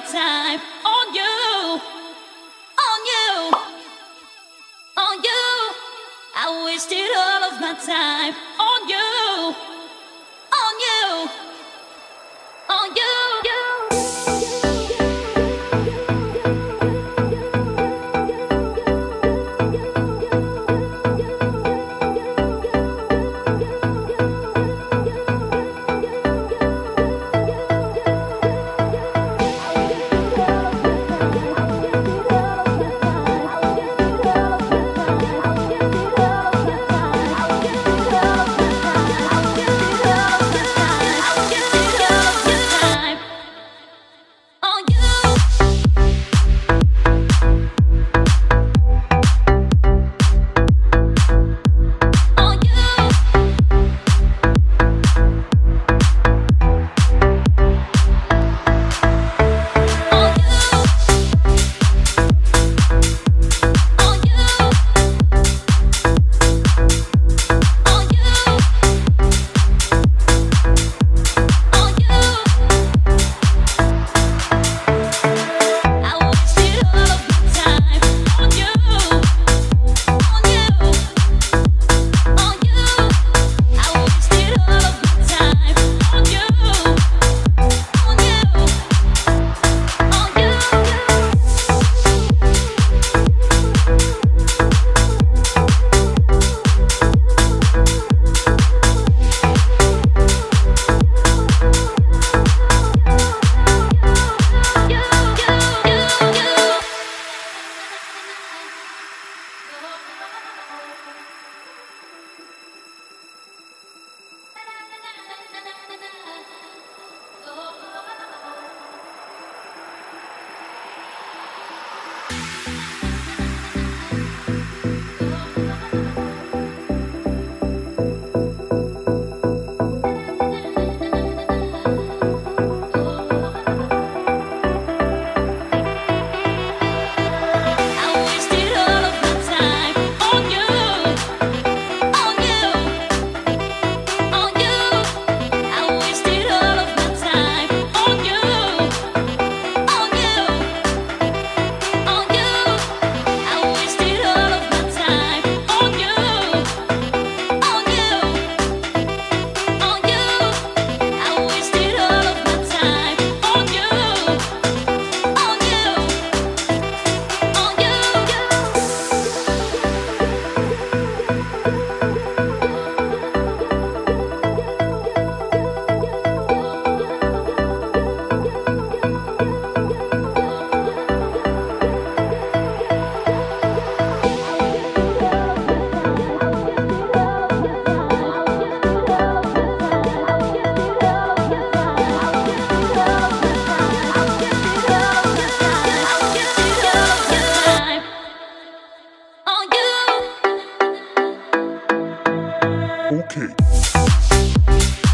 time on you, on you, on you. I wasted all of my time on you. Ok.